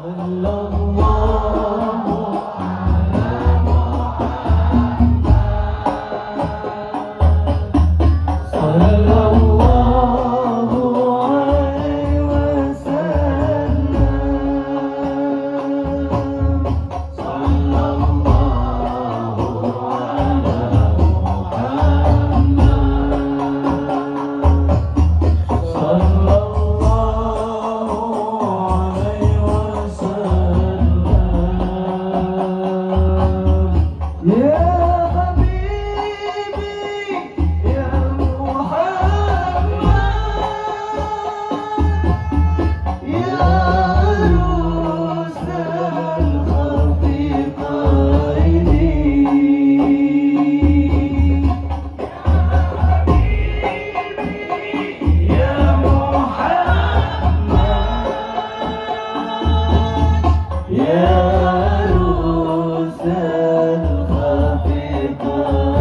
Alone. Senhor.